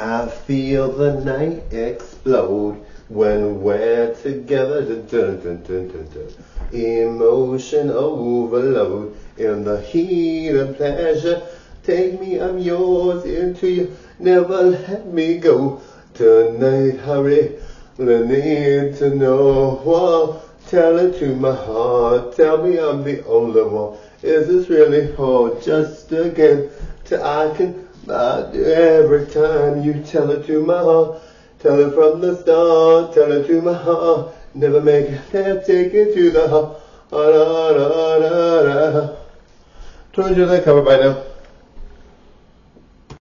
I feel the night explode when we're together. Dun, dun, dun. Emotion overload in the heat of pleasure. Take me, I'm yours, into you. Never let me go. Tonight, hurry. I need to know. Well, tell it to my heart. Tell me I'm the only one. Is this really hard? Just again, till I can. Do every time you tell it to my heart. Tell it from the start. Tell it to my heart. Never make it. Never take it to the heart. Ah, da, da, da, da. Told you that cover by now.